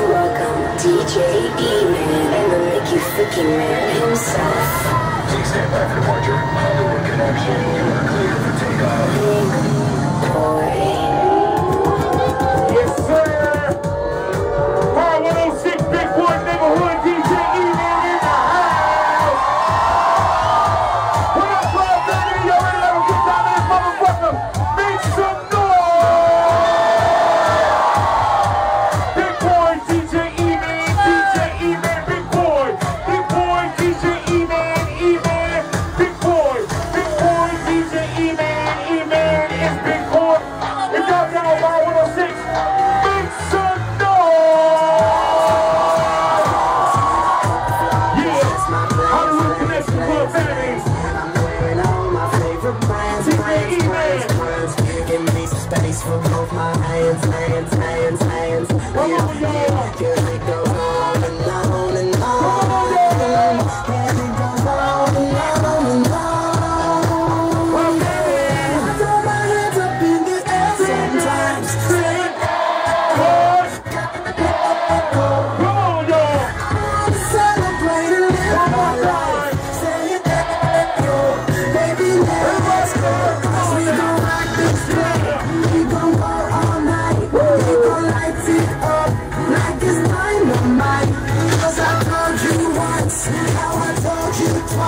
welcome DJ E-Man, and the Mickey Freaky Man himself. Please stand by for departure. Hollywood Connection, you are clear for takeoff. face with both my hands, hands, hands, hands. Yeah, yeah, yeah, it goes.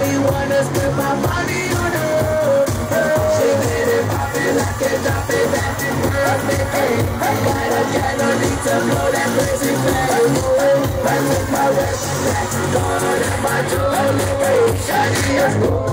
me wanna spend my money on her. She made it poppin', like a drop perfect. Hey, I got a need to blow that crazy. I my back, my. Shiny.